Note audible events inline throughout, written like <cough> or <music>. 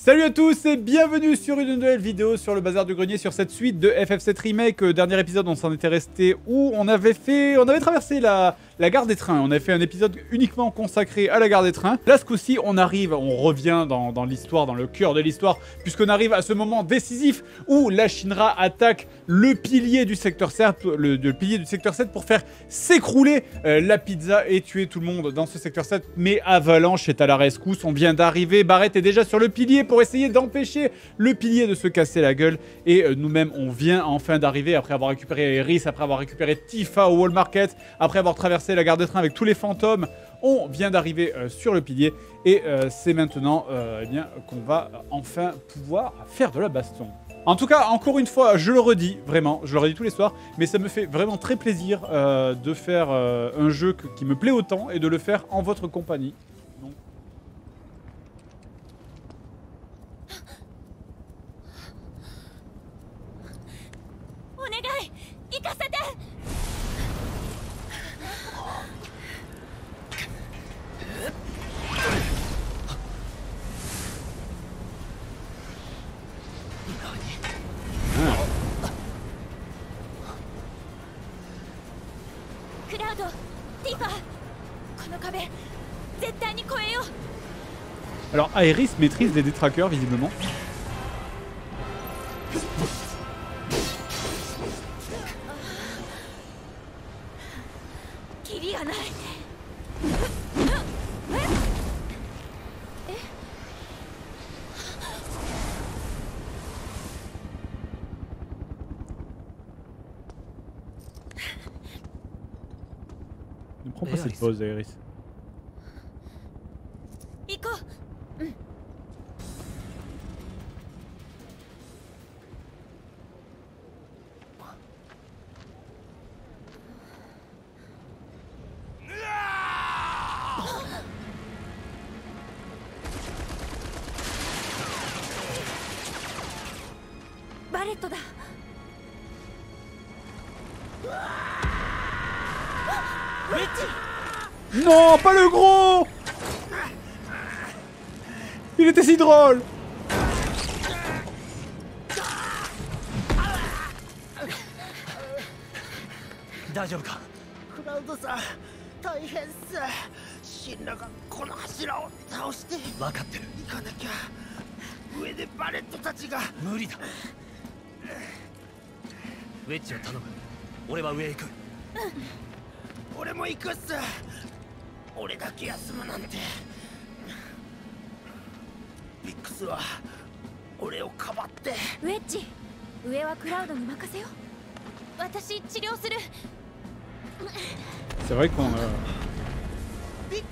Salut à tous et bienvenue sur une nouvelle vidéo sur le bazar du grenier sur cette suite de FF7 Remake. Euh, dernier épisode, on s'en était resté où on avait fait, on avait traversé la, la gare des trains. On a fait un épisode uniquement consacré à la gare des trains. Là, ce coup-ci, on arrive, on revient dans, l'histoire, dans le cœur de l'histoire, puisqu'on arrive à ce moment décisif où la Shinra attaque le pilier du secteur 7, le, pilier du secteur 7 pour faire s'écrouler euh, la pizza et tuer tout le monde dans ce secteur 7. Mais Avalanche est à la rescousse, on vient d'arriver, Barrett est déjà sur le pilier pour essayer d'empêcher le pilier de se casser la gueule. Et euh, nous-mêmes, on vient enfin d'arriver après avoir récupéré Eris, après avoir récupéré Tifa au Wall Market, après avoir traversé la garde de train avec tous les fantômes. On vient d'arriver euh, sur le pilier et euh, c'est maintenant euh, eh bien, qu'on va enfin pouvoir faire de la baston. En tout cas, encore une fois, je le redis, vraiment, je le redis tous les soirs, mais ça me fait vraiment très plaisir de faire un jeu qui me plaît autant et de le faire en votre compagnie. Alors Aeris maîtrise les détraqueurs visiblement. Ne prends pas cette pause Aeris. Non, pas le gros Il était si クラウドさん大変っす信羅がこの柱を倒して分かってる行かなきゃ上でバレットたちが無理だウェッジを頼む俺は上へ行く、俺も行くっす俺だけ休むなんてビックスは俺をかばってウェッジ上はクラウドに任せよ私治療する C'est vrai qu'on a... b i ッ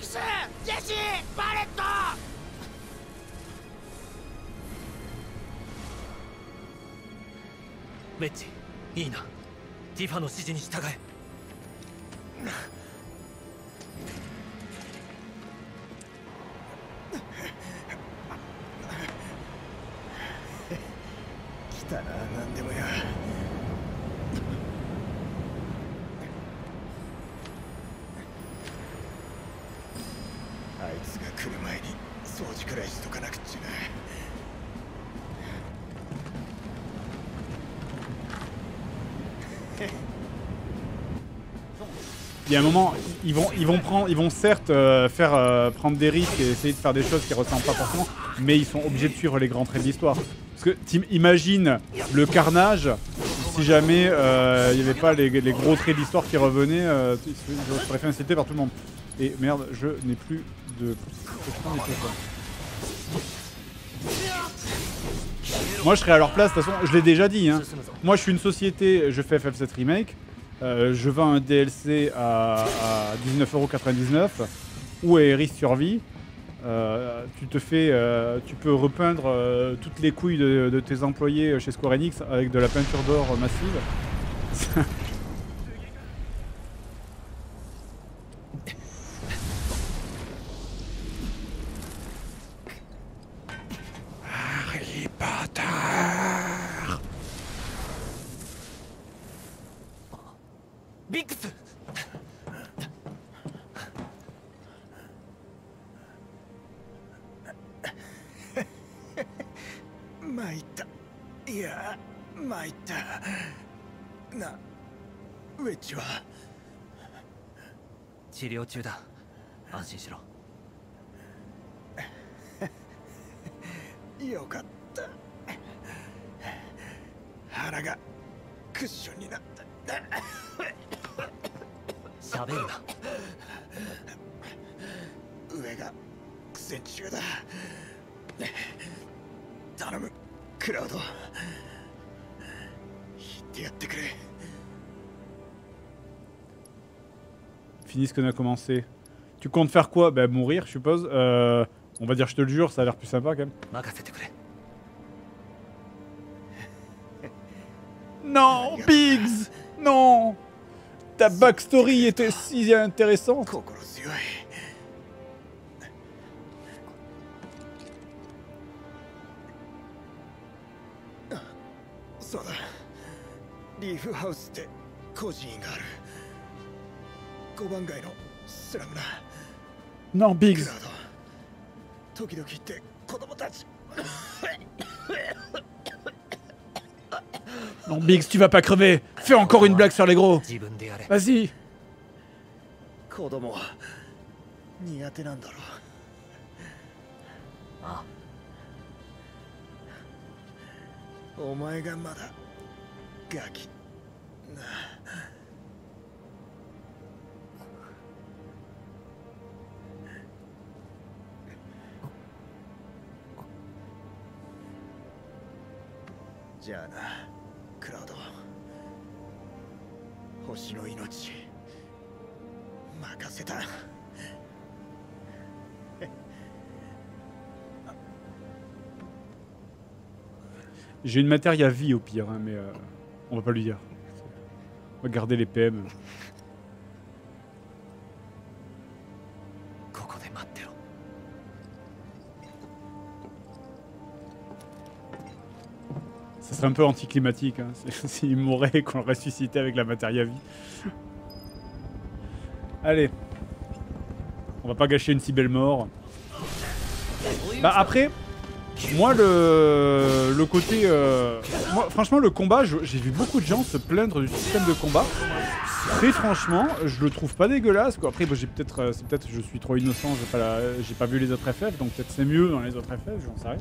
Jesse いいな。ティファの指示に従え。Il y a un moment, ils vont, ils vont, prendre, ils vont certes euh, faire euh, prendre des risques et essayer de faire des choses qui ressemblent pas forcément, mais ils sont obligés de suivre les grands traits de l'histoire. Parce que imagine le carnage si jamais euh, il n'y avait pas les, gros traits d'histoire qui revenaient, je euh, serais fait par tout le monde. Et merde, je n'ai plus de... Moi je serais à leur place, de toute façon, je l'ai déjà dit. Hein. Moi je suis une société, je fais FF7 Remake, euh, je vends un DLC à, à 19,99€ ou à Eris Survie. Euh, tu te fais, euh, tu peux repeindre euh, toutes les couilles de, tes employés chez Square Enix avec de la peinture d'or massive. Harry Potter. 参ったなウェッジは治療中だ安心しろ <laughs> よかった腹がクッションになった喋るな finit ce qu'on a commencé. Tu comptes faire quoi Bah mourir, je suppose. Euh, on va dire, je te le jure, ça a l'air plus sympa quand même. Non, <laughs> Biggs Non Ta backstory était si intéressante. Non, Biggs. Non, Biggs, tu vas pas crever. Fais encore une blague sur les gros. Vas-y. J'ai une matière à vie au pire, hein, mais euh, on va pas lui dire. On va garder les PM. Ça serait un peu anticlimatique hein, <laughs> s'il mourait et qu'on le ressuscitait avec la matéria vie. Allez. On va pas gâcher une si belle mort. Bah après, moi le, côté... Euh, moi, franchement le combat, j'ai vu beaucoup de gens se plaindre du système de combat. Très franchement, je le trouve pas dégueulasse. Quoi. Après, j'ai peut-être, euh, peut-être je suis trop innocent, j'ai pas, pas vu les autres FF, donc peut-être c'est mieux dans les autres FF, j'en sais rien.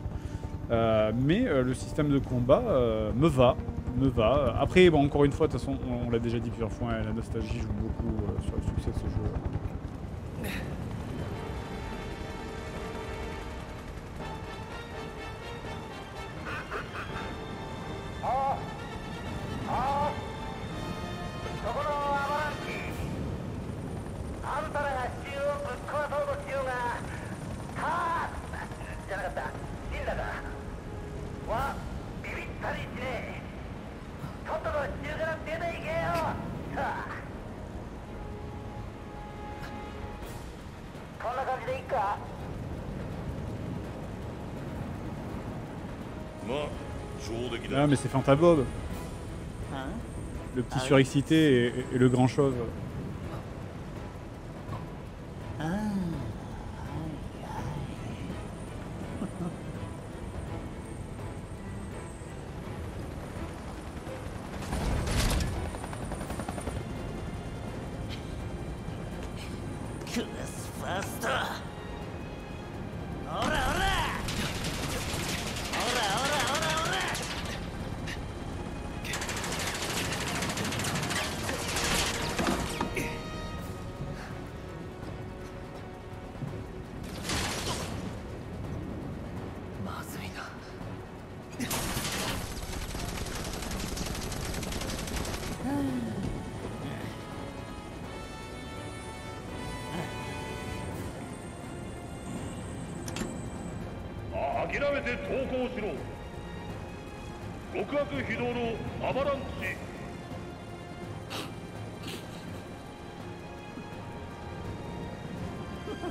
Euh, mais euh, le système de combat euh, me va, me va. Après, encore une fois, de toute façon, on, l'a déjà dit plusieurs fois, hein, la nostalgie joue beaucoup sur le succès de ce jeu. mais c'est Fantabob. Hein le petit ah surexcité et, le grand chose.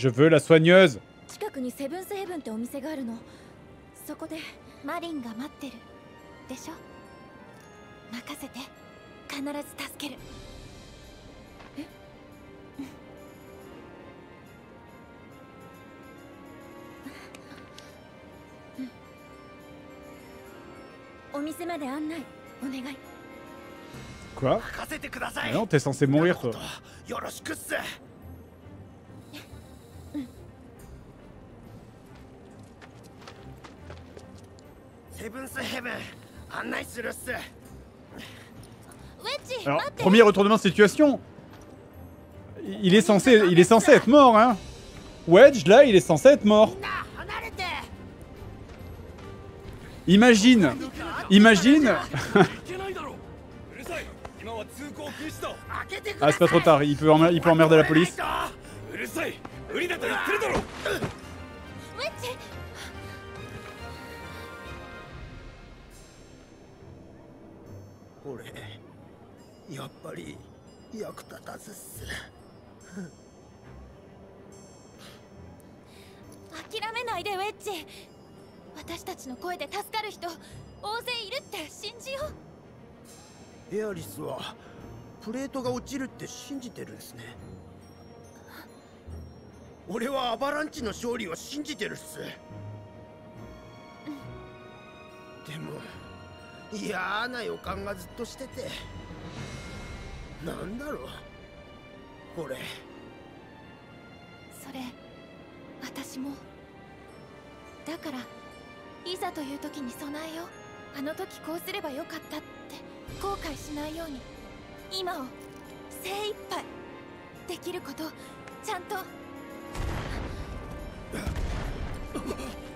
je veux la soigneuse. Eh? Mm. Quoi Mais Non, t'es censé mourir toi. premier retournement de situation il est censé il est censé être mort hein Wedge là il est censé être mort Imagine Imagine Ah c'est pas trop tard, il peut, il peut emmerder la police. 役立たずっす諦めないでウェッジ私たちの声で助かる人大勢いるって信じようエアリスはプレートが落ちるって信じてるんですね俺はアバランチの勝利を信じてるっす、うん、でも嫌な予感がずっとしててなんだろうこれそれ私もだからいざという時に備えようあの時こうすればよかったって後悔しないように今を精一杯できることちゃんと <laughs>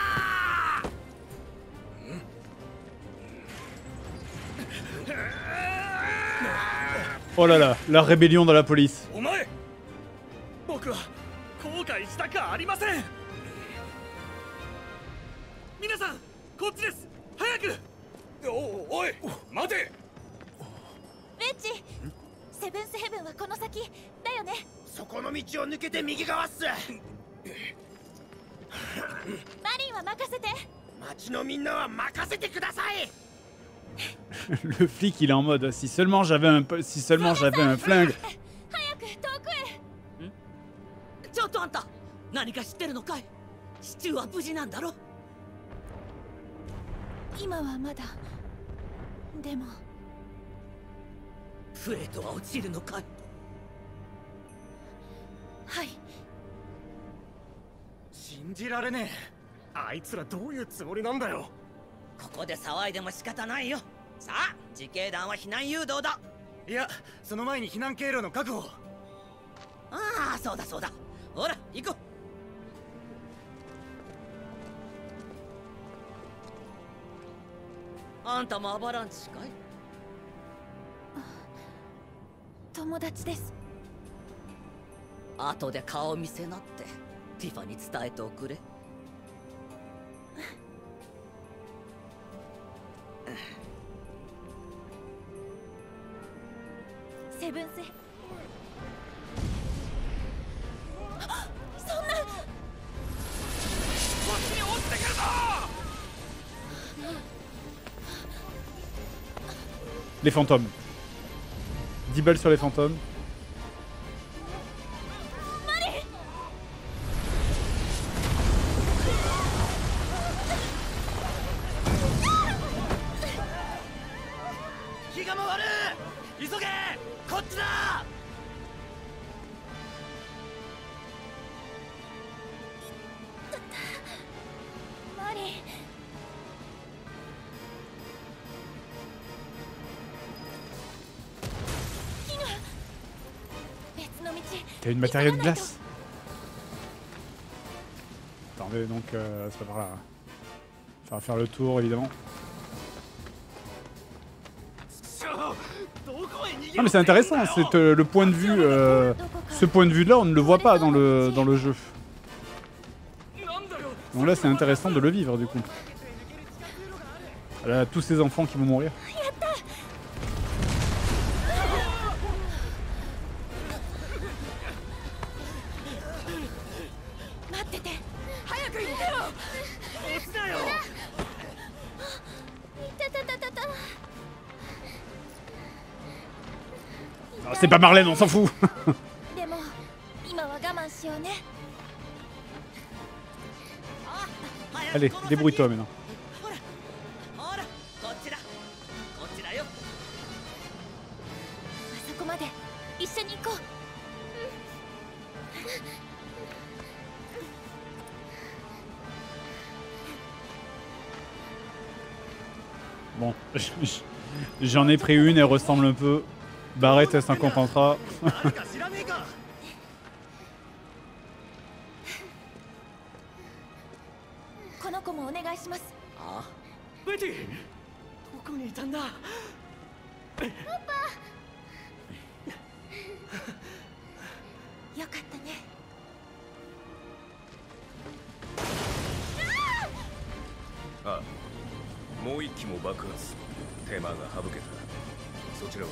Oh là là, la rébellion dans la police. le flic, il est en mode si seulement j'avais un si seulement j'avais un flingue. あいつらどういうつもりなんだよここで騒いでも仕方ないよさあ自警団は避難誘導だいやその前に避難経路の確保ああそうだそうだほら行こうあんたもアバランチかい友達です後で顔見せなってティファに伝えておくれ Les fantômes. 10 balles sur les fantômes. Matériel de glace. Attendez, donc, euh, c'est pas par là. Ça va faire le tour, évidemment. Non mais c'est intéressant, c'est euh, le point de vue, euh, ce point de vue là on ne le voit pas dans le, dans le jeu. Donc là c'est intéressant de le vivre du coup. Là, tous ces enfants qui vont mourir. C'est pas Marlène, on s'en fout <laughs> Allez, débrouille-toi maintenant. Bon, <laughs> j'en ai pris une, elle ressemble un peu Barrette, elle s'en contentera. ああもう一機も爆発手間が省けたそちらは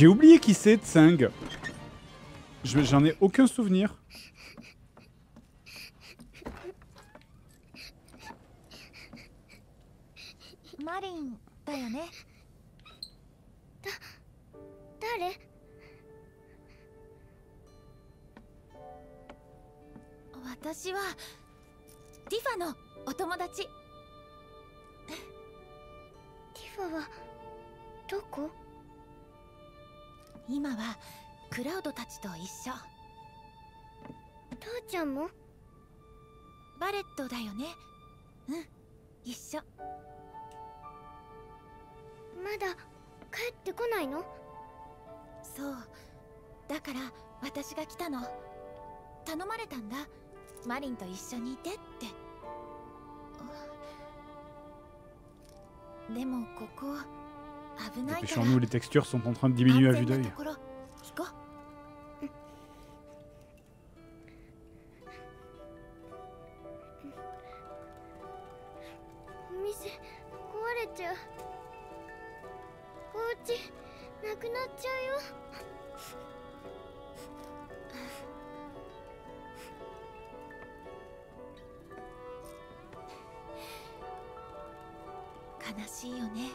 J'ai oublié qui c'est Tseng. J'en ai aucun souvenir. 一緒にいてってでもここ危ないから nous les textures sont en train de diminuer à vue d'œil. 悲しいよね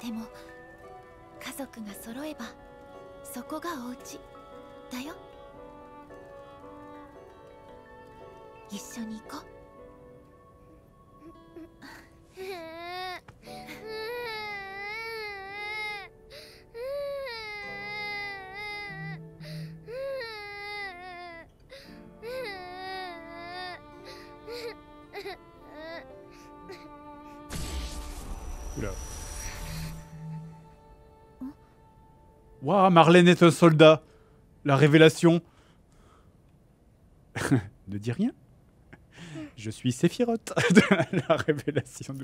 でも家族が揃えばそこがお家だよ一緒に行こう Marlène est un soldat. La révélation. <laughs> ne dis rien. Je suis Séphirote. <laughs> la révélation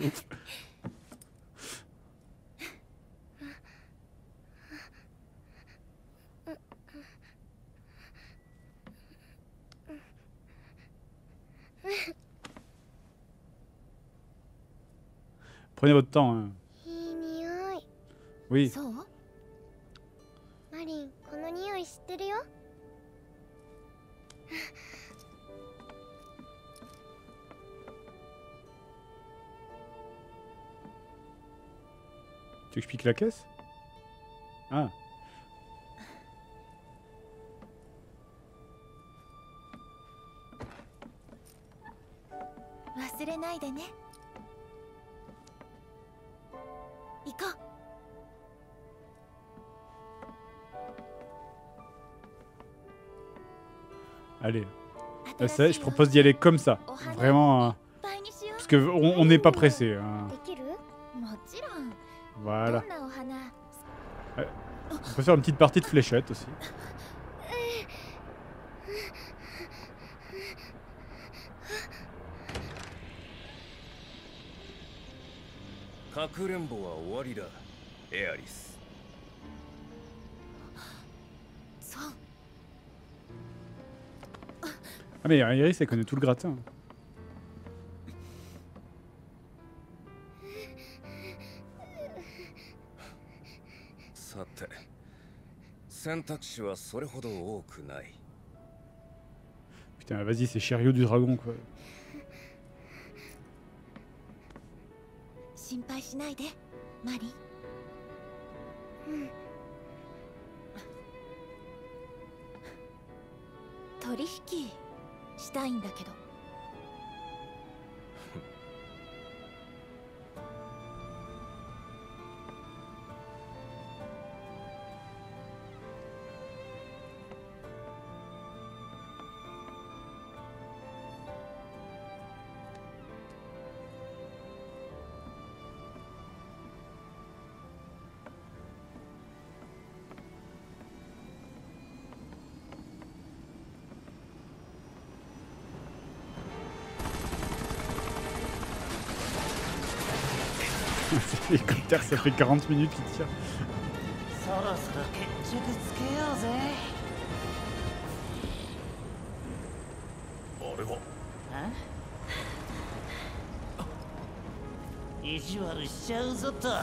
Prenez votre temps. Hein. Oui. ってるよ Tu veux que je pique la caisse Ah 忘れないでね。行こう Allez. Euh, je propose d'y aller comme ça. Vraiment. Euh, parce que on n'est pas pressé. Hein. Voilà. Euh, on peut faire une petite partie de fléchette aussi. Ah mais Iris, elle connaît tout le gratin. Putain, vas-y, c'est chériot du dragon, quoi. Torihiki. たいんだけど ça fait 40 minutes qu'il tire. t'es queo zé あれはえ意地悪しちゃうぞた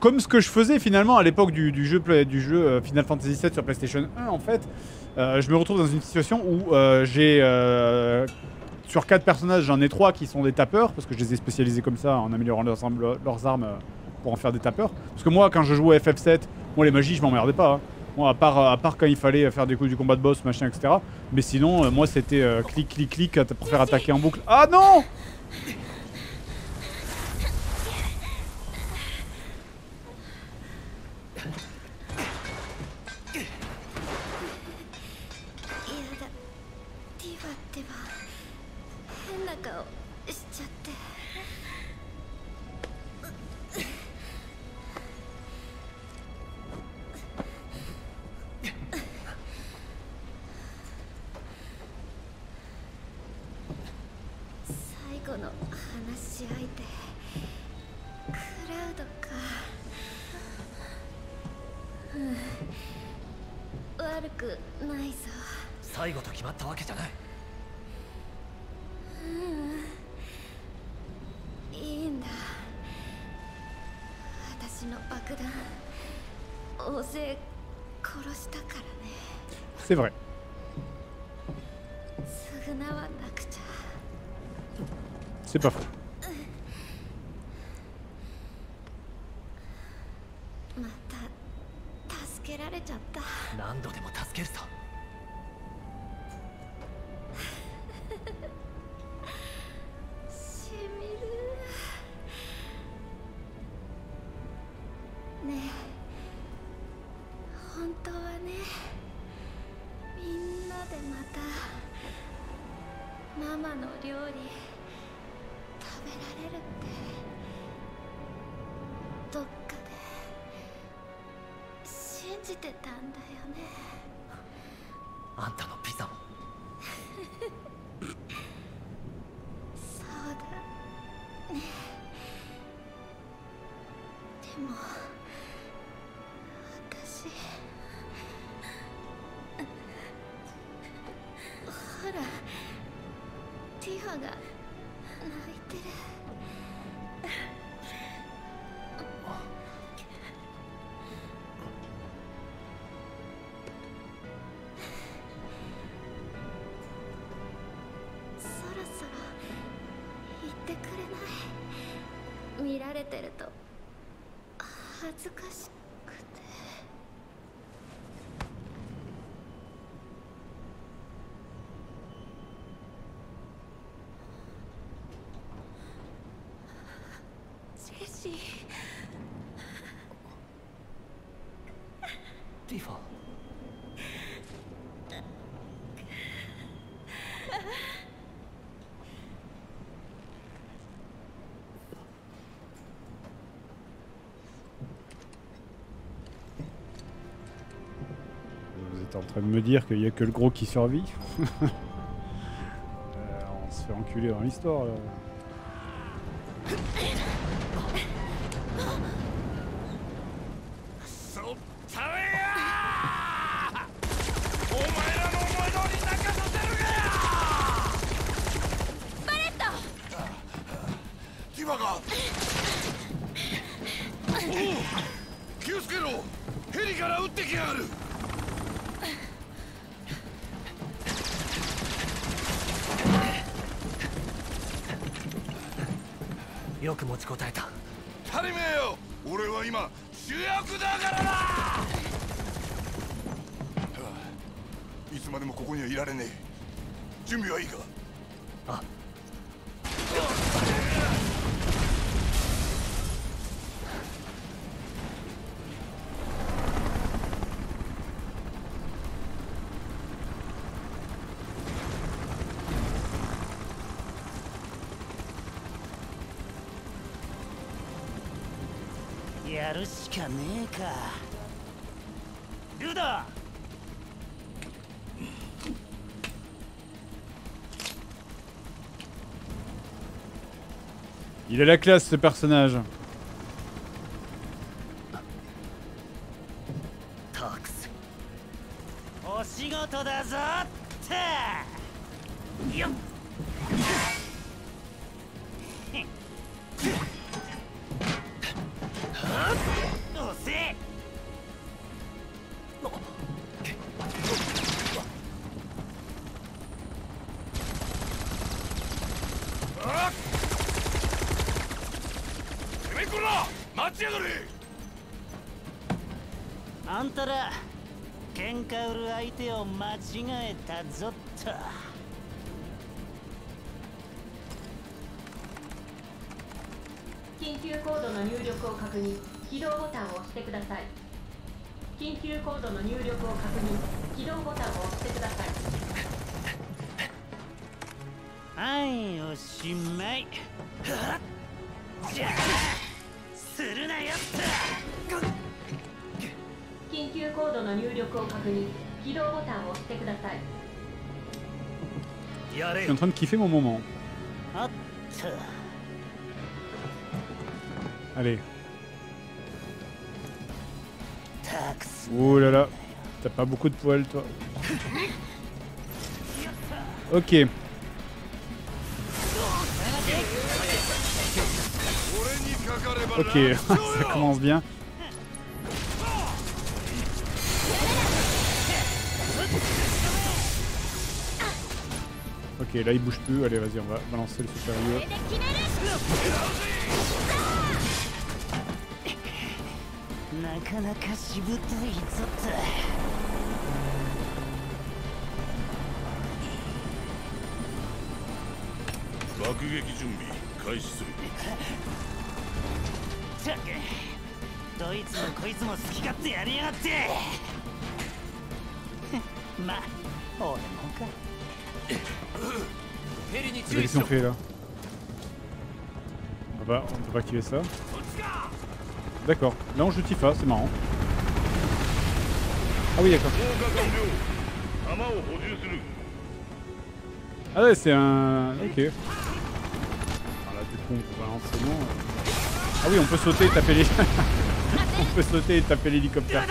comme ce que je faisais finalement à l'époque du, jeu, du jeu euh, Final Fantasy VII sur PlayStation 1, en fait, euh, je me retrouve dans une situation où euh, j'ai. sur quatre personnages, j'en ai trois qui sont des tapeurs, parce que je les ai spécialisés comme ça en améliorant leurs, armes pour en faire des tapeurs. Parce que moi, quand je jouais à FF7, moi les magies, je m'emmerdais pas. Hein. à part, à part quand il fallait faire des coups du combat de boss, machin, etc. Mais sinon, moi c'était clic, clic, clic pour faire attaquer en boucle. Ah non ってると恥ずかし en train de me dire qu'il n'y a que le gros qui survit <laughs> euh, On se fait enculer dans l'histoire Il a la classe ce personnage ードの入力を確認起動ボタンを押してくださいはいおしまいじゃあするなよ緊急コードの入力を確認起動ボタンを押してくださいやれ train de kiffer mon moment Allez Ouh là là, t'as pas beaucoup de poils toi. Ok. Ok, <laughs> ça commence bien. Ok, là il bouge plus. Allez, vas-y, on va balancer le sérieux. なかなかしぶといぞ爆撃準備開始するったくどいつもこいつも好き勝手やりやがってまあ俺もか a n e s e r D'accord. Là on joue Tifa, c'est marrant. Ah oui d'accord. Ah ouais c'est un... Ok. Ah là du coup on balance Ah oui on peut sauter et taper les... <laughs> on peut sauter et taper l'hélicoptère.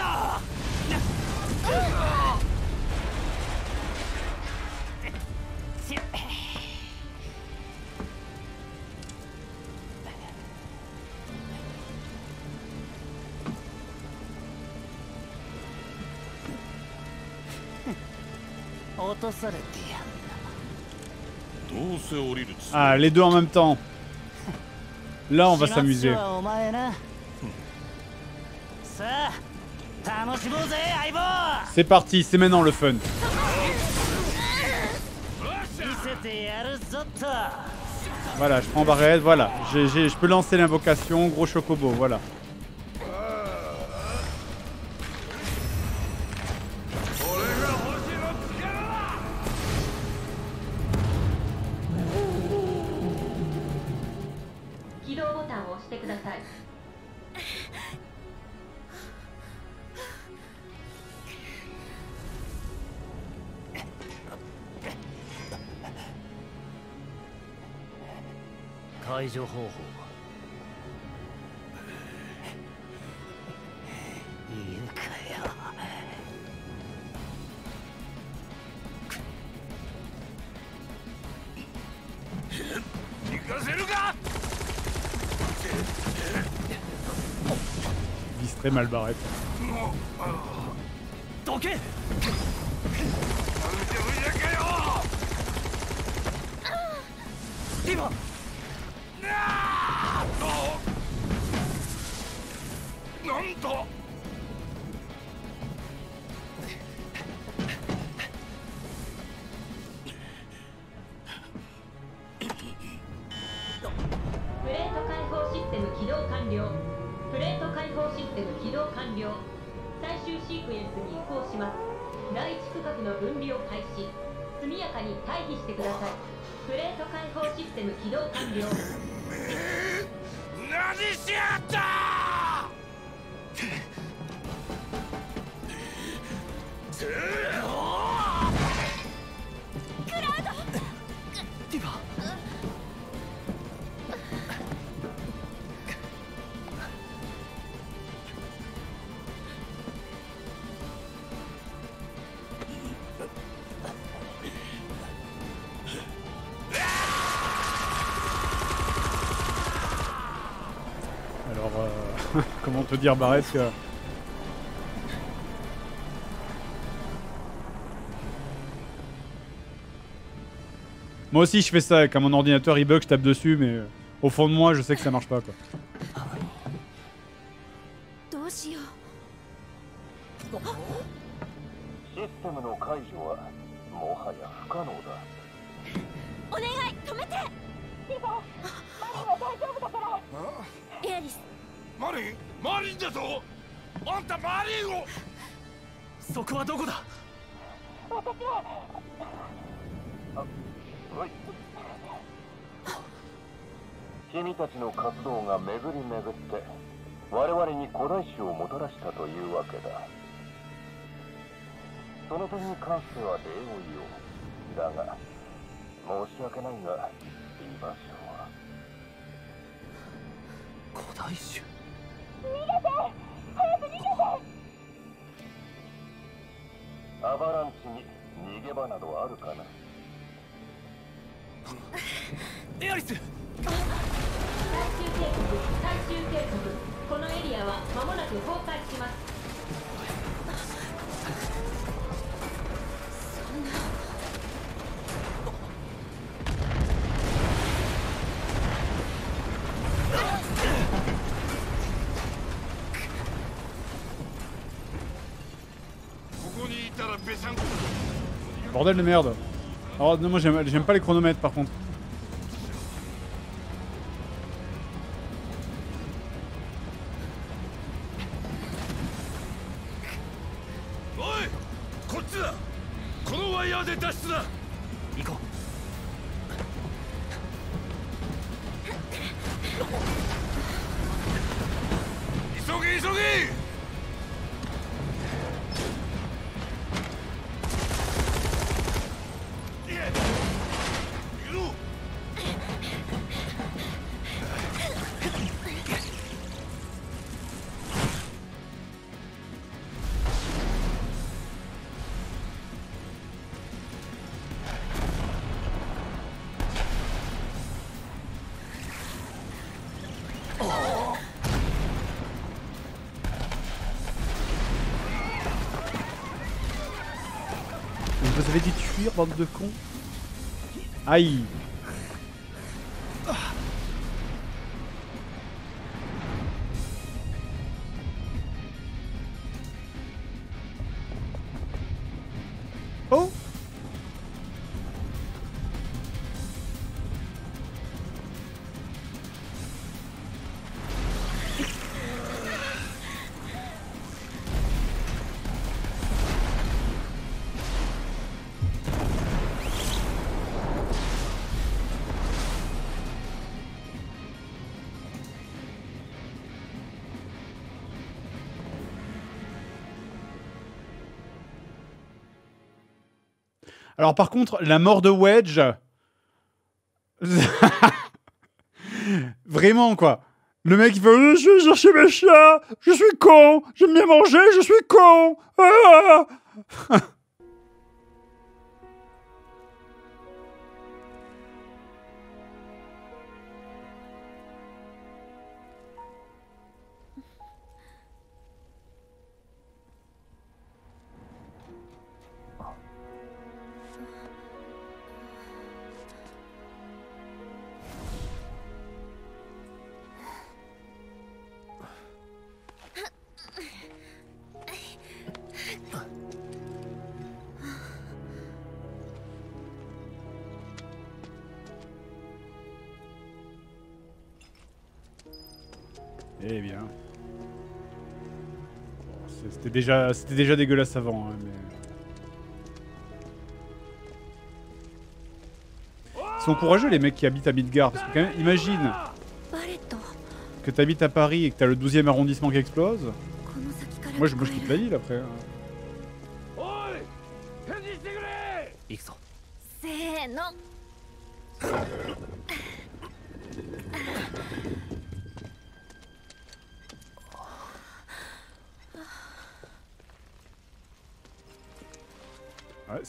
Ah, les deux en même temps. Là, on va s'amuser. C'est parti, c'est maintenant le fun. Voilà, je prends barrette, voilà. Je peux lancer l'invocation, gros chocobo, voilà. Zororo. Il se très mal barré. 開始速やかに退避してくださいプレート解放システム起動完了何しやった peut dire Barrette Moi aussi je fais ça, quand mon ordinateur il bug, je tape dessus, mais euh, au fond de moi je sais que ça marche pas quoi. Bordel de merde. Alors, non, moi j'aime pas les chronomètres par contre. Isogi, Isogi bande de cons. Aïe Alors par contre, la mort de Wedge... <laughs> Vraiment, quoi. Le mec, il fait Je vais chercher mes chats, je suis con, j'aime bien manger, je suis con. Ah, ah, ah. <laughs> Eh bien. c'était déjà, c'était déjà dégueulasse avant, hein, mais... Ils sont courageux les mecs qui habitent à Midgar, parce que quand même, imagine que t'habites à Paris et que t'as le 12e arrondissement qui explose. Moi je bouge quitte la ville après. Hein.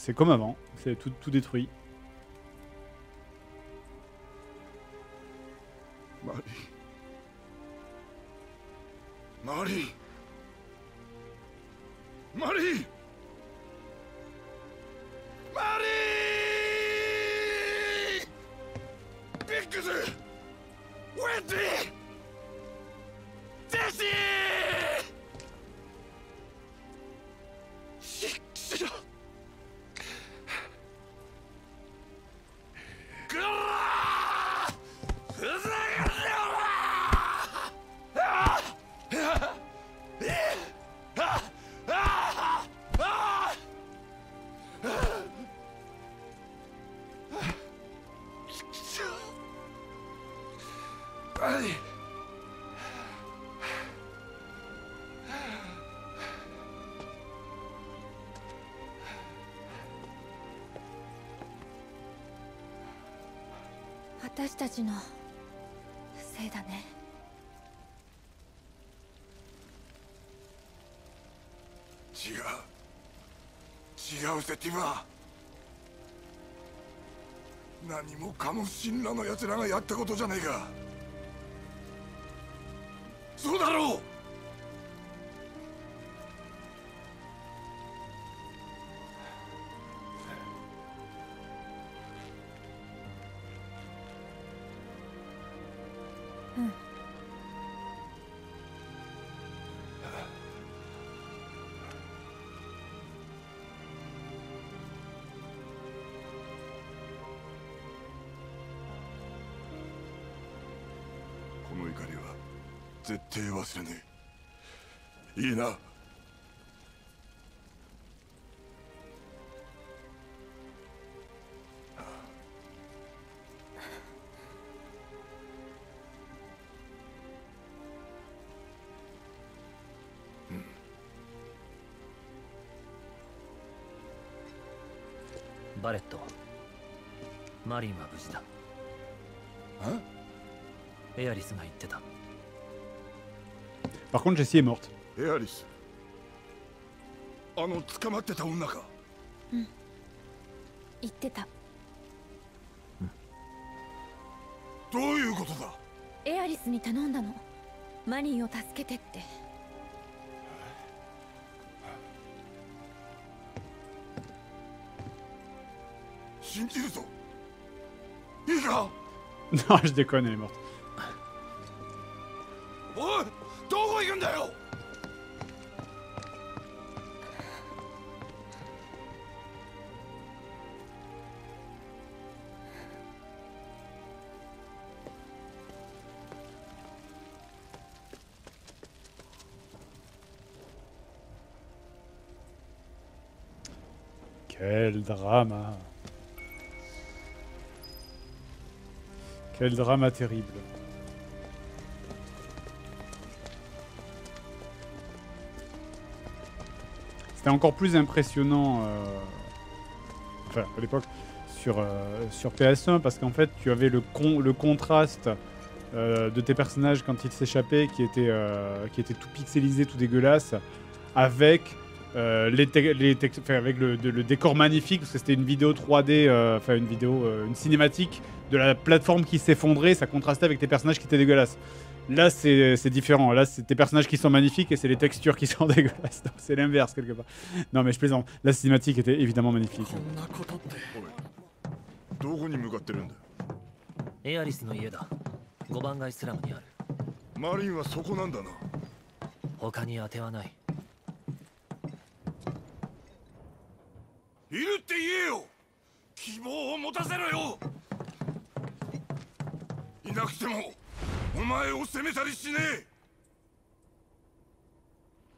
c'est comme avant, c'est tout, tout détruit. たちのせいだね違う違うぜティマ何もかも神羅の奴らがやったことじゃねえか怒りは絶対忘れねえいいなバレットマリンは無事だ Par contre, Jessie est morte. Et Alice non, je déconne, elle est morte. Quel drame Quel drame terrible. C'était encore plus impressionnant, euh, enfin à l'époque, sur, euh, sur PS1, parce qu'en fait tu avais le, con le contraste euh, de tes personnages quand ils s'échappaient, qui, était qui était tout pixelisé, tout dégueulasse, avec euh, les avec le, décor magnifique, parce que c'était une vidéo 3D, euh, enfin une vidéo, euh, une cinématique de la plateforme qui s'effondrait, ça contrastait avec tes personnages qui étaient dégueulasses. Là, c'est différent. Là, c'est tes personnages qui sont magnifiques et c'est les textures qui <laughs> sont dégueulasses. C'est l'inverse, quelque part. Non, mais je plaisante. La cinématique était évidemment magnifique. Eh, いるって言えよ希望を持たせろよいなくてもお前を責めたりしね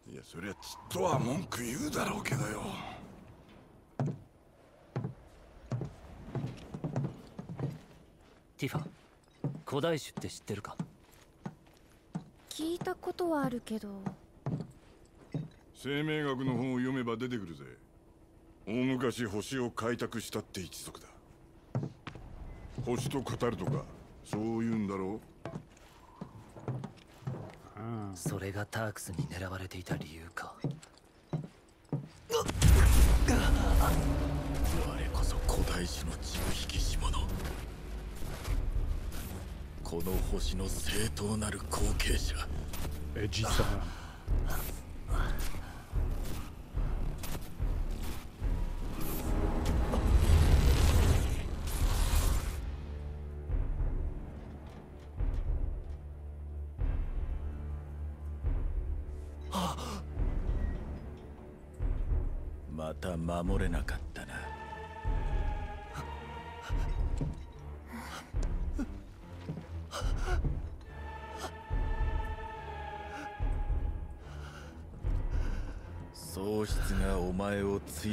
えいやそりゃちっとは文句言うだろうけどよティファ古代種って知ってるか聞いたことはあるけど生命学の本を読めば出てくるぜ大昔星を開拓したって一族だ星と語るとかそういうんだろう、うん、それがタークスに狙われていた理由か我こそ古代史の血を引きし者この星の正当なる後継者エジさん Hmm?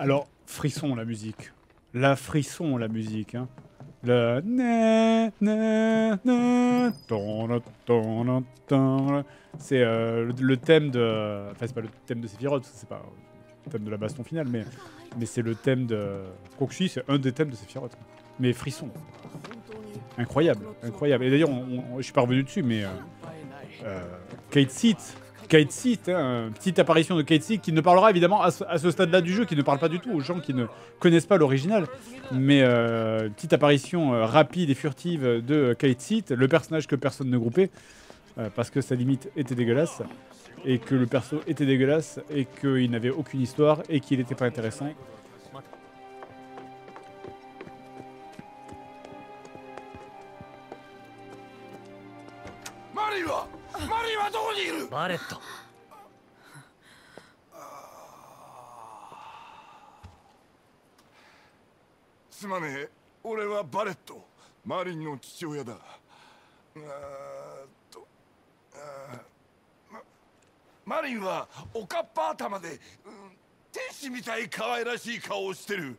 Alors, frisson la musique. La frisson la musique. Hein. Le c'est euh, le, thème de enfin c'est pas le thème de Sephiroth c'est pas le thème de la baston finale mais mais c'est le thème de Kokushi, c'est un des thèmes de Sephiroth. Mais frisson. Incroyable, incroyable. Et d'ailleurs, je suis pas revenu dessus mais euh, euh, Kate Seat Kate Seat, hein, petite apparition de Kate Seat qui ne parlera évidemment à ce, stade-là du jeu, qui ne parle pas du tout aux gens qui ne connaissent pas l'original. Mais euh, petite apparition euh, rapide et furtive de Kate Seat, le personnage que personne ne groupait, euh, parce que sa limite était dégueulasse, et que le perso était dégueulasse, et qu'il n'avait aucune histoire, et qu'il n'était pas intéressant. バレットすまねえ俺はバレットマリンの父親だマリンはおかっぱ頭で、うん、天使みたい可愛らしい顔をしてる、うん、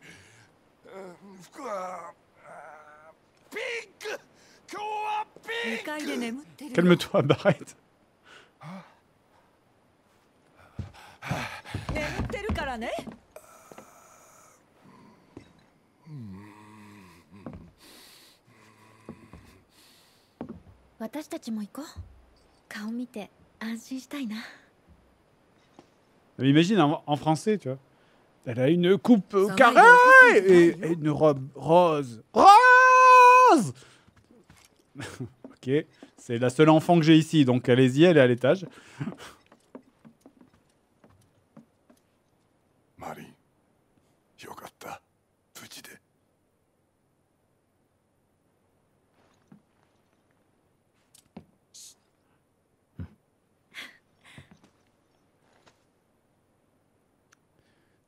服はピンク今日はピンク Calme-toi, 眠ってるからね私たちも行こう顔見て安心したいな Imagine en, français, tu vois. Elle a une coupe carrée et, une robe rose. Rose <laughs> Ok. C'est la seule enfant que j'ai ici, donc allez-y, elle est à l'étage. Marie, yokatta,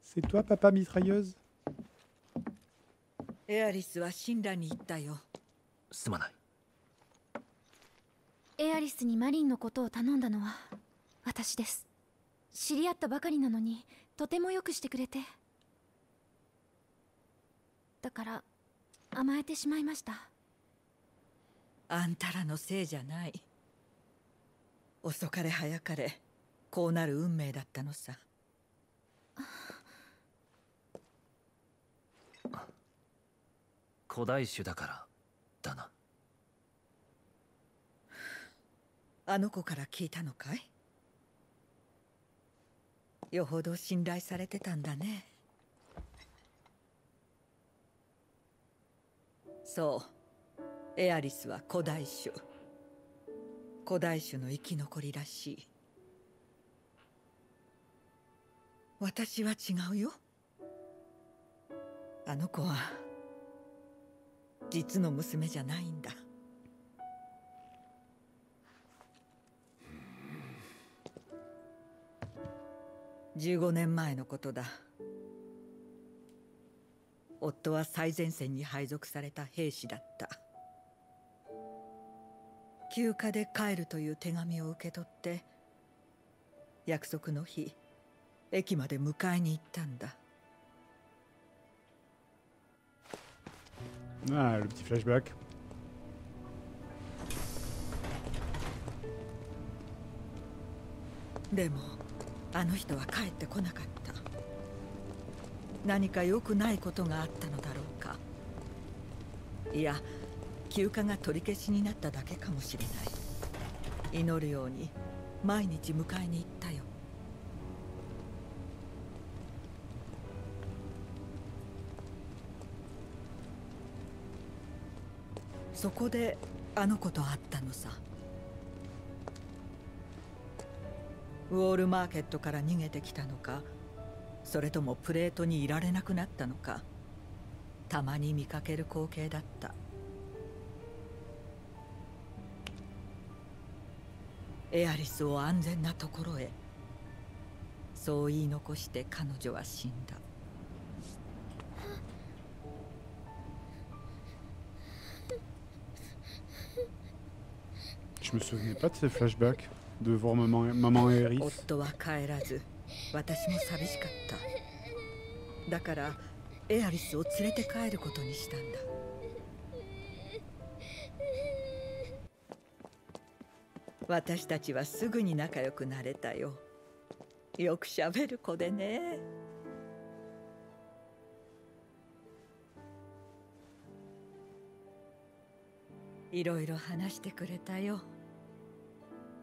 C'est toi, papa mitrailleuse エアリスにマリンのことを頼んだのは私です知り合ったばかりなのにとてもよくしてくれてだから甘えてしまいましたあんたらのせいじゃない遅かれ早かれこうなる運命だったのさ古代種だからだなあの子から聞いたのかいよほど信頼されてたんだねそうエアリスは古代種古代種の生き残りらしい私は違うよあの子は実の娘じゃないんだ15年前のことだ夫は最前線に配属された兵士だった休暇で帰るという手紙を受け取って約束の日駅まで迎えに行ったんだ Ah, le petit flashback. m s あの人は帰ってこなかった何か良くないことがあったのだろうかいや休暇が取り消しになっただけかもしれない祈るように毎日迎えに行ったよそこであの子と会ったのさウォールマーケットから逃げてきたのかそれともプレートにいられなくなったのかたまに見かける光景だったエアリスを安全なところへそう言い残して彼女は死んだ Je me s o u v e n s pas de ces flashbacks. de voir maman, maman et Eris. 夫は帰らず、私も寂しかった。だから、エアリスを連れて帰ることにしたんだ。私たちはすぐに仲良くなれたよ。よくしゃべる子でね。いろいろ話してくれたよ。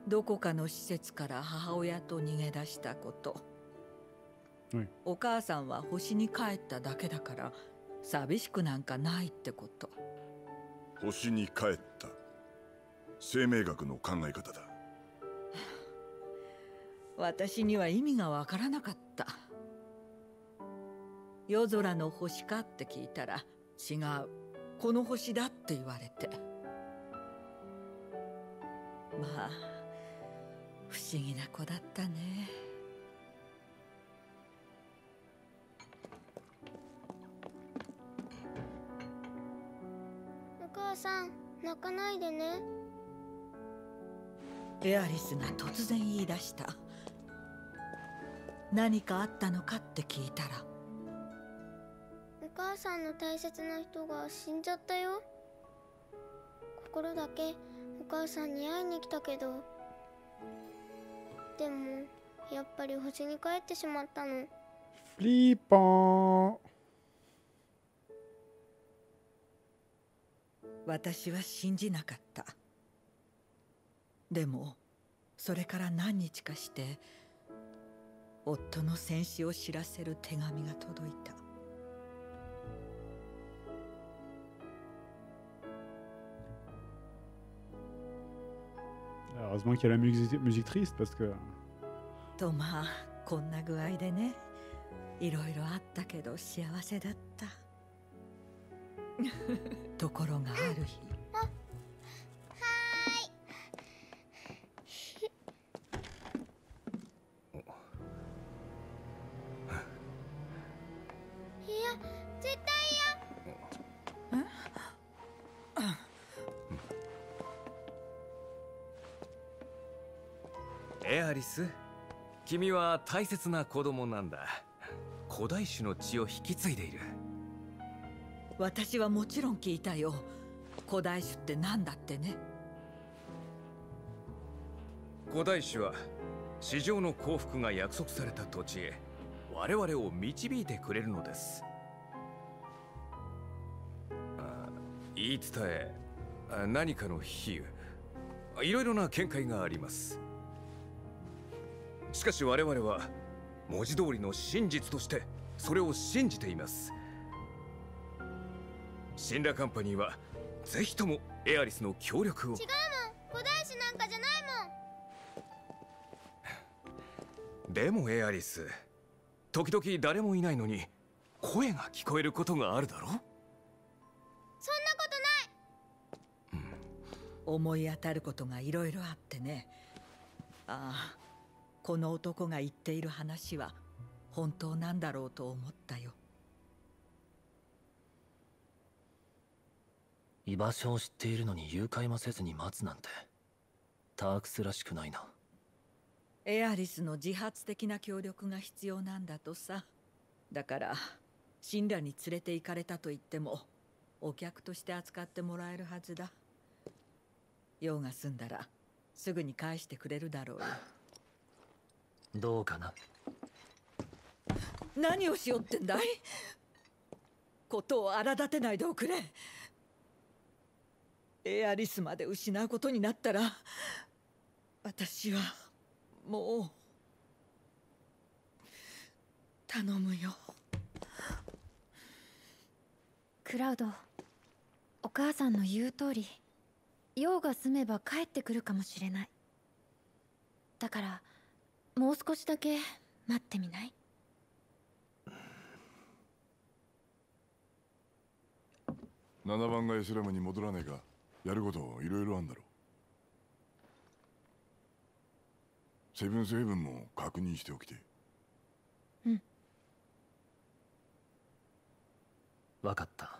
どこかの施設から母親と逃げ出したこと、お母さんは星に帰っただけだから寂しくなんかないってこと星に帰った生命学の考え方だ <sighs> 私には意味がわからなかった夜空の星かって聞いたら違うこの星だって言われてまあ思議な子だったねお母さん泣かないでねエアリスが突然言い出した何かあったのかって聞いたらお母さんの大切な人が死んじゃったよ心だけお母さんに会いに来たけどでもやっぱり星に帰ってしまったのフリーパー私は信じなかったでもそれから何日かして夫の戦死を知らせる手紙が届いた Heureusement qu'il y a la musique, musique triste parce que. Thomas, <laughs> こんな具合でね。いろいろあったけど幸せだった。ところがある日。君は大切な子供なんだ古代種の血を引き継いでいる私はもちろん聞いたよ古代種って何だってね古代種は史上の幸福が約束された土地へ我々を導いてくれるのです言い伝え何かの比喩いろいろな見解がありますしかし我々は文字通りの真実としてそれを信じていますシン羅カンパニーはぜひともエアリスの協力を違うもん古代史なんかじゃないもんでもエアリス時々誰もいないのに声が聞こえることがあるだろそんなことない、うん、思い当たることがいろいろあってねああこの男が言っている話は本当なんだろうと思ったよ居場所を知っているのに誘拐もせずに待つなんてタークスらしくないなエアリスの自発的な協力が必要なんだとさだから神羅に連れて行かれたと言ってもお客として扱ってもらえるはずだ用が済んだらすぐに返してくれるだろうよどうかな何をしようってんだいことを荒立てないでおくれエアリスまで失うことになったら私はもう頼むよクラウドお母さんの言う通り用が済めば帰ってくるかもしれないだからもう少しだけ待ってみないナナバンがエスラムに戻らないかやることいろいろあるんだろうセブンセブンも確認しておきてうんわかった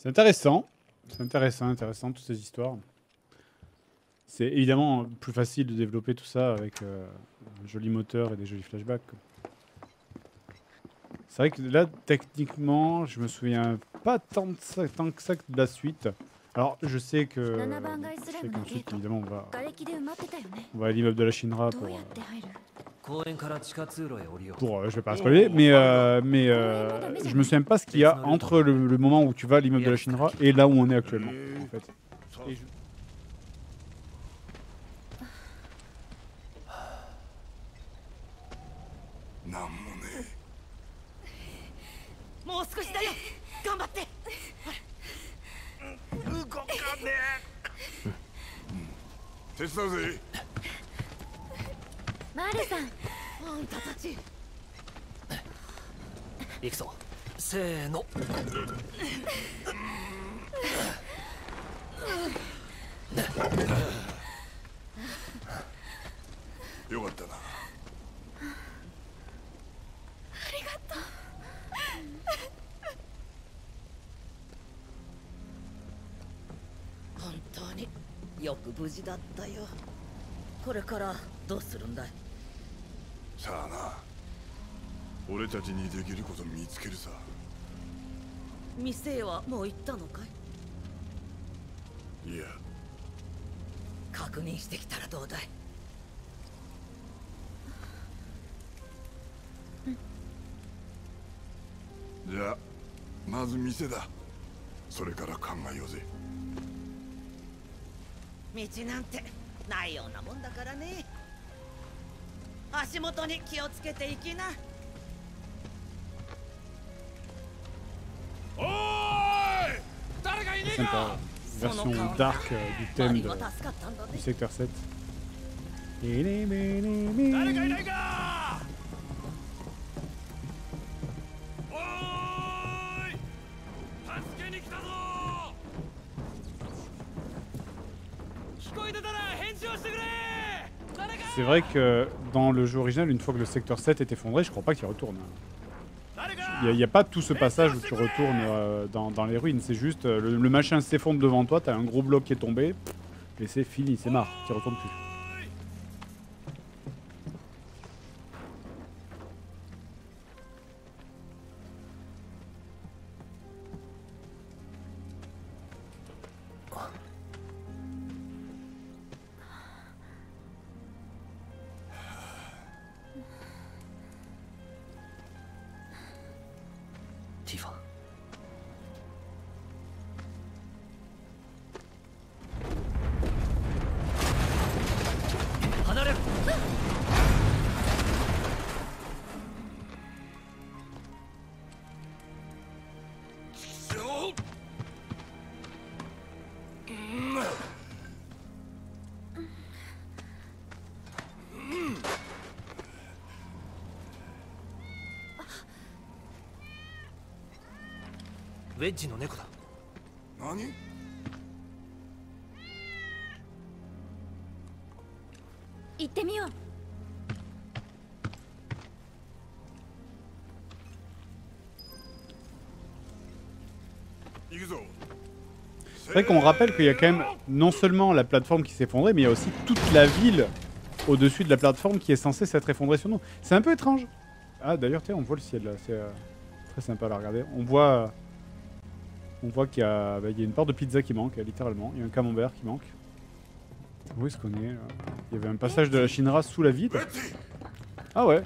C'est intéressant, c'est intéressant, intéressant toutes ces h i s t o i r e c'est évidemment plus facile de développer tout ça avec euh, un joli moteur et des jolis flashbacks. C'est vrai que là, techniquement, je me souviens pas tant, de ça, que ça de la suite. Alors, je sais que. Je qu'ensuite, évidemment, on va. va à l'immeuble de la Shinra pour. Euh, pour euh, je vais pas spoiler, mais, euh, mais je me souviens pas ce qu'il y a entre le, moment où tu vas à l'immeuble de la Shinra et là où on est actuellement. なんもねえもう少しだよ頑張って動かねえ手伝うぜマルさんあんたたち行くぞせーのよかったなよく無事だったよこれからどうするんだいさあな俺たちにできること見つけるさ店へはもう行ったのかいいや確認してきたらどうだいじゃあまず店だそれから考えようぜ道なんてないようなもんだからね足元に気をつけていきなおい誰がいねえか version dark du thème de, du secteur 7. C'est vrai que dans le jeu original, une fois que le secteur 7 est effondré, je crois pas qu'il retourne. Il n'y a, pas tout ce passage où tu retournes euh, dans, les ruines, c'est juste euh, le, machin s'effondre devant toi, t'as un gros bloc qui est tombé, et c'est fini, c'est marre, tu retournes plus. 地方。C'est vrai qu'on rappelle qu'il y a quand même non seulement la plateforme qui s'effondrait, mais il y a aussi toute la ville au-dessus de la plateforme qui est censée s'être effondrée sur nous. C'est un peu étrange. Ah d'ailleurs, on voit le ciel là, c'est euh, très sympa à regarder. On voit... On voit qu'il bah, y, a, une part de pizza qui manque, littéralement. Il y a un camembert qui manque. Où est-ce qu'on est, Il y avait un passage de la Shinra sous la vide. Ah ouais,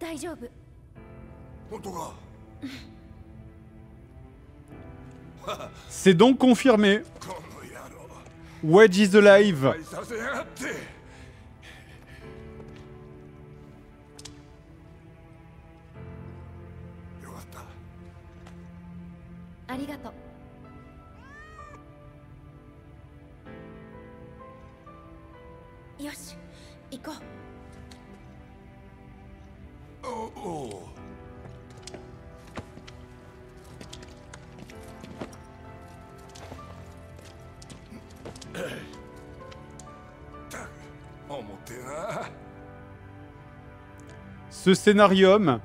<laughs> C'est donc confirmé. Wedge is alive. Arigato. scénarium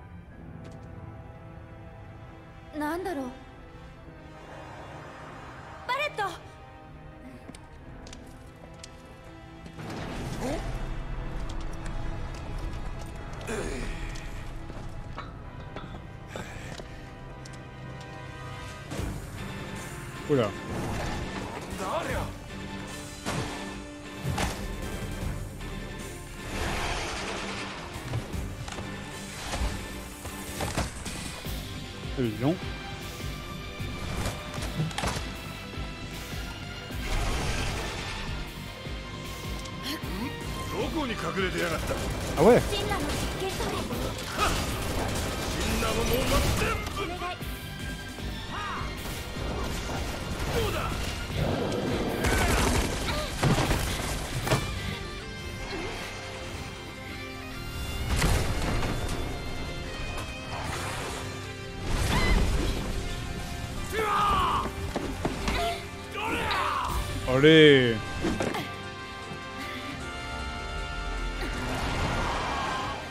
Allez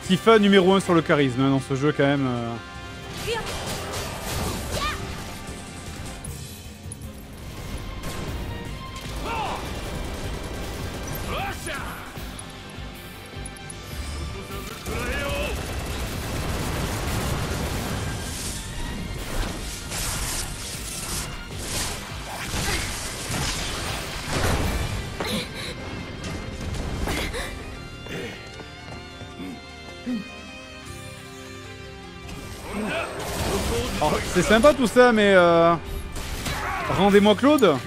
FIFA numéro 1 sur le charisme hein, dans ce jeu quand même. Euh. C'est sympa tout ça, mais... Euh... Rendez-moi Claude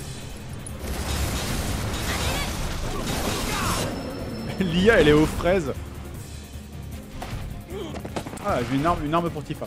<laughs> L'IA, elle est aux fraises. Ah, j'ai une arme, une arme pour Tifa.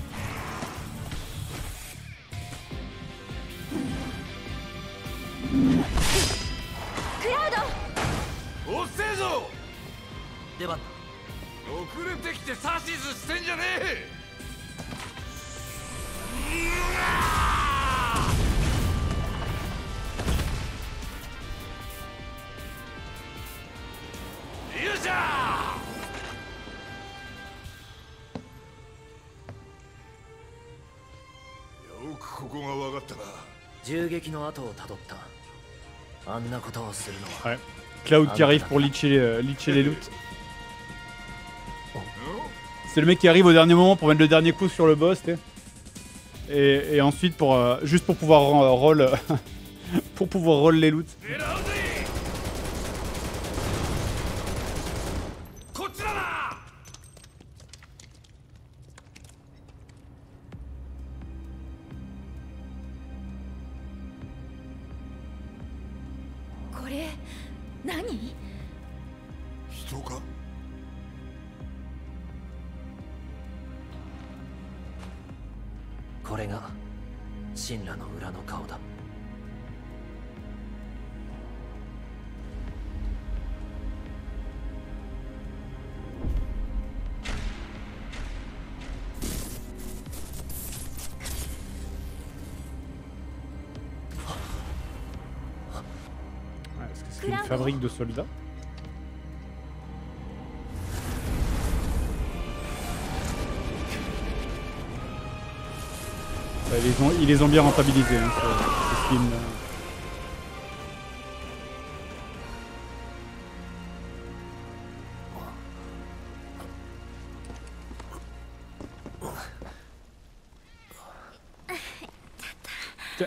Ouais, Cloud qui arrive pour leacher, euh, les loots. C'est le mec qui arrive au dernier moment pour mettre le dernier coup sur le boss, et, et, ensuite, pour, euh, juste pour pouvoir roll, euh, <laughs> pour pouvoir roll les loots. de soldats. Bah, ils les ont, bien rentabilisés, hein, euh.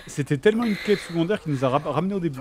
C'était tellement une quête secondaire qui nous a ramené au début.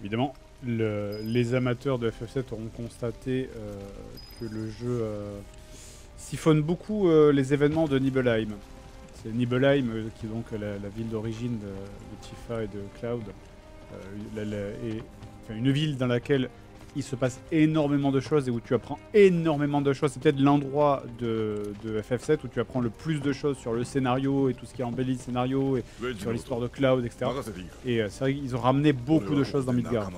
Évidemment, les amateurs de FF7 auront constaté euh, que le jeu euh, siphonne beaucoup euh, les événements de Nibelheim. C'est Nibelheim qui est donc la, ville d'origine de, Tifa et de Cloud, une ville dans laquelle il se passe énormément de choses et où tu apprends énormément de choses. C'est peut-être l'endroit de, FF7 où tu apprends le plus de choses sur le scénario et tout ce qui est embelli le scénario et sur l'histoire de Cloud, etc. Et euh, c'est vrai qu'ils ont ramené beaucoup de choses dans Midgard.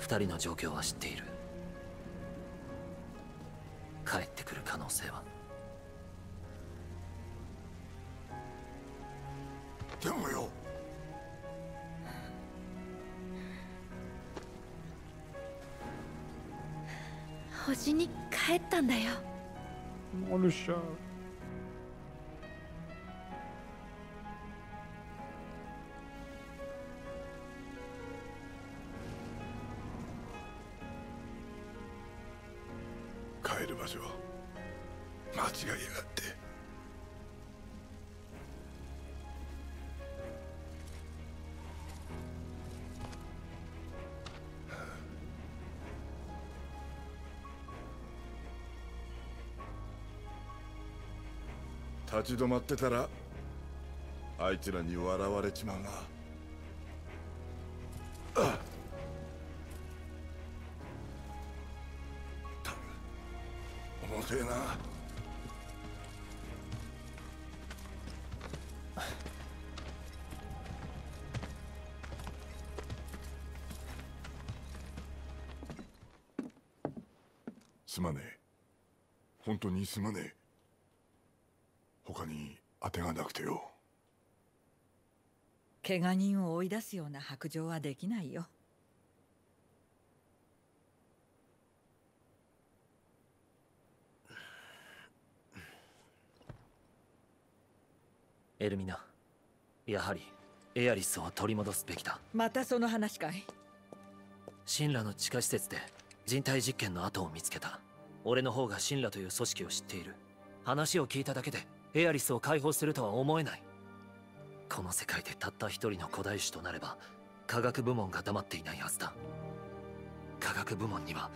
2人の状況は知っている帰ってくる可能性はでもよ星に帰ったんだよ。オルシャ間違いやがって立ち止まってたらあいつらに笑われちまうな。当にすまねえ他に当てがなくてよ怪我人を追い出すような白状はできないよエルミナやはりエアリスを取り戻すべきだまたその話かい神羅の地下施設で人体実験の跡を見つけた俺の方が神羅という組織を知っている話を聞いただけでエアリスを解放するとは思えないこの世界でたった一人の古代種となれば科学部門が黙っていないはずだ科学部門には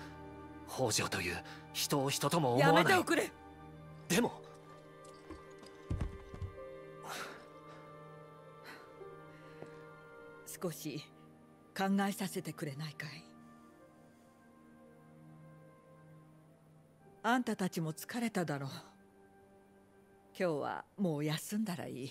北条という人を人とも思わないやめておくれでも少し考えさせてくれないかいあんたたちも疲れただろう今日はもう休んだらいい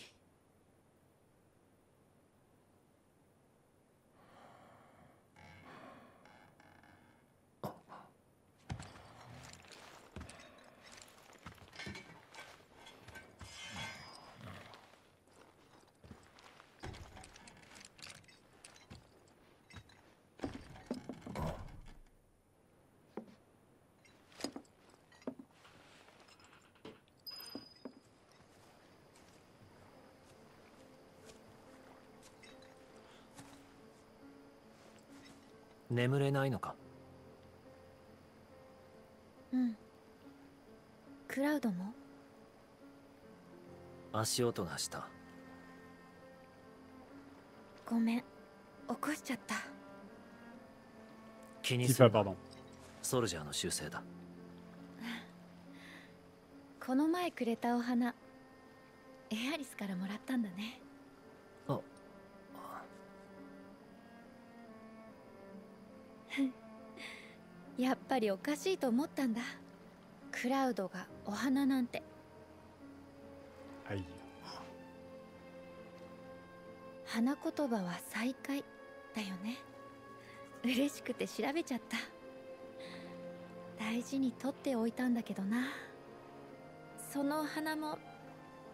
眠れないのかうんクラウドも足音がしたごめん起こしちゃった気にするソルジャーの習性だ <laughs> この前くれたお花エアリスからもらったんだねやっぱりおかしいと思ったんだクラウドがお花なんてはい花言葉は再会だよね嬉しくて調べちゃった大事に取っておいたんだけどなその花も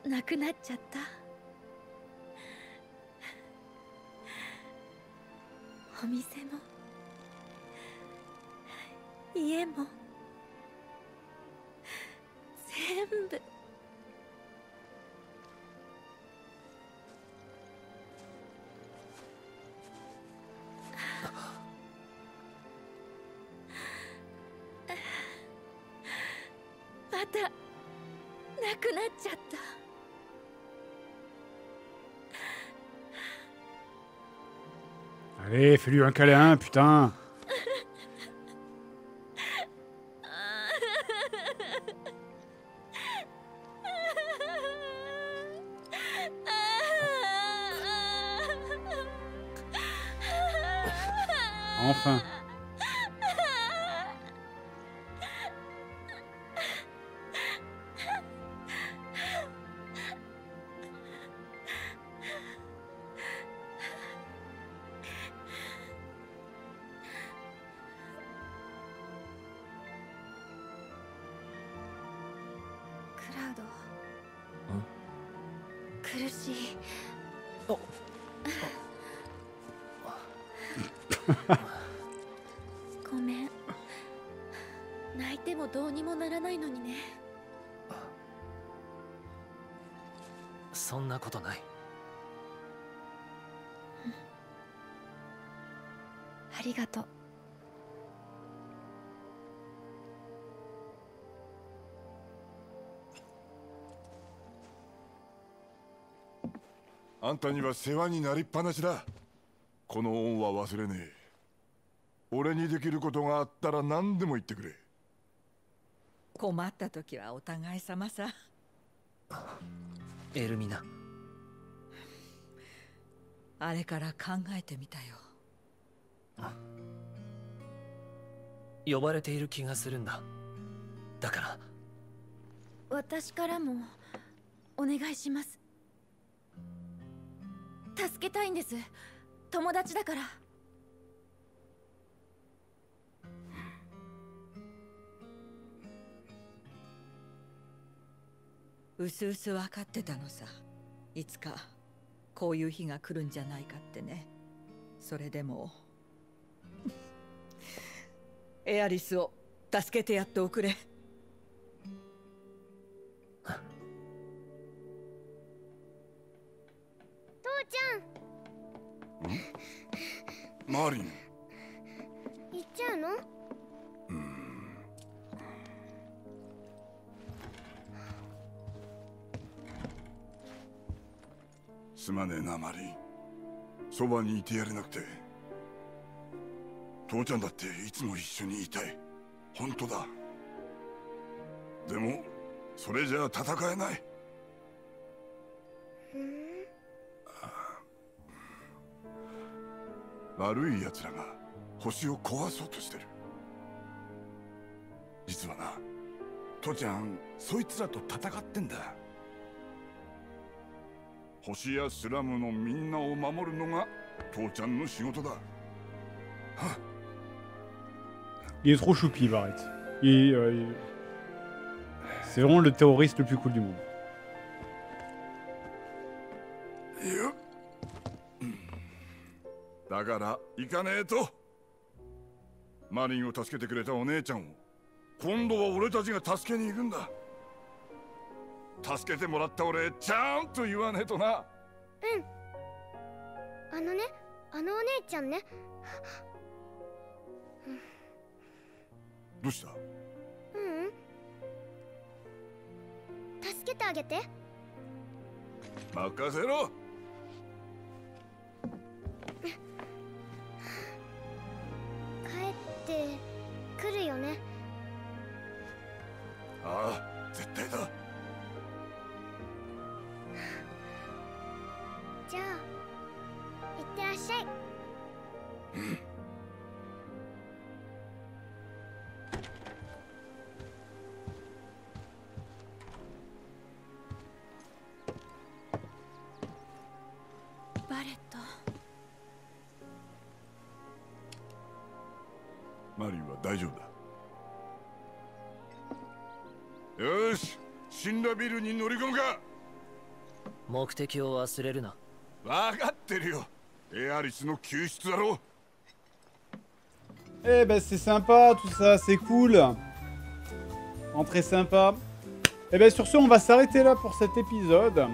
なくなっちゃったお店も Allez, fais fais-lui un câlin, putain あんたには世話になりっぱなしだこの恩は忘れねえ俺にできることがあったら何でも言ってくれ困った時はお互い様さ <laughs> エルミナあれから考えてみたよ呼ばれている気がするんだだから私からもお願いします助けたいんです友達だからうすうす分かってたのさいつかこういう日が来るんじゃないかってねそれでもエアリスを助けてやっておくれマリン行っちゃうのうんすまねえなマリンそばにいてやれなくて父ちゃんだっていつも一緒にいたい本当だでもそれじゃ戦えない、うん悪い奴らが星を壊そうとしてる実はな父ちゃんそいつらと戦ってんだ星やスラムのみんなを守るのが父ちゃんの仕事だはっ Il est trop choupi, Barrett. Il, euh, il... C'est vraiment le terroriste le plus cool du monde. Yeah. だから行かねえとマリンを助けてくれたお姉ちゃんを今度は俺たちが助けに行くんだ助けてもらった俺ちゃんと言わねえとなうんあのねあのお姉ちゃんねどうしたううん助けてあげて任せろって来るよねああ絶対だじゃあ行ってらっしゃいうん et Eh ben c'est sympa tout ça, c'est cool. Entrée sympa. eh ben, sur ce, on va s'arrêter là pour cet épisode.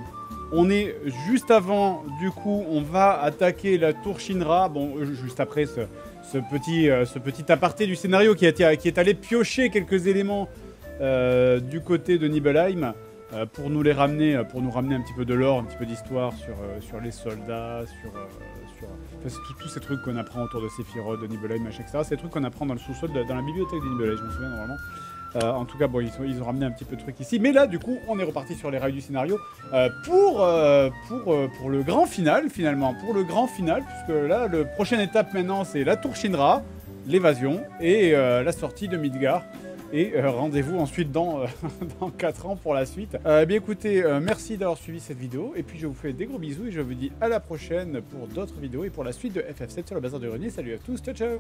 On est juste avant, du coup, on va attaquer la tour Shinra. Bon, euh, juste après ce, petit, euh, ce petit aparté du scénario qui, a, qui est allé piocher quelques éléments euh, du côté de Nibelheim. Euh, pour nous les ramener, euh, pour nous ramener un petit peu de l'or, un petit peu d'histoire sur, euh, sur les soldats, sur, tous ces trucs qu'on apprend autour de Sephiroth, de Nibelheim, machin, etc. C'est des trucs qu'on apprend dans le sous-sol, dans la bibliothèque de Nibelheim, je me souviens normalement. en tout cas, bon, ils, ils, ont ramené un petit peu de trucs ici. Mais là, du coup, on est reparti sur les rails du scénario pour, pour, pour le grand final, finalement. Pour le grand final, puisque là, la prochaine étape maintenant, c'est la tour Shinra, l'évasion et la sortie de Midgar. Et euh, rendez-vous ensuite dans, euh, <laughs> dans 4 ans pour la suite. Euh, eh bien écoutez, merci d'avoir suivi cette vidéo. Et puis je vous fais des gros bisous et je vous dis à la prochaine pour d'autres vidéos et pour la suite de FF7 sur le bazar de grenier. Salut à tous, ciao ciao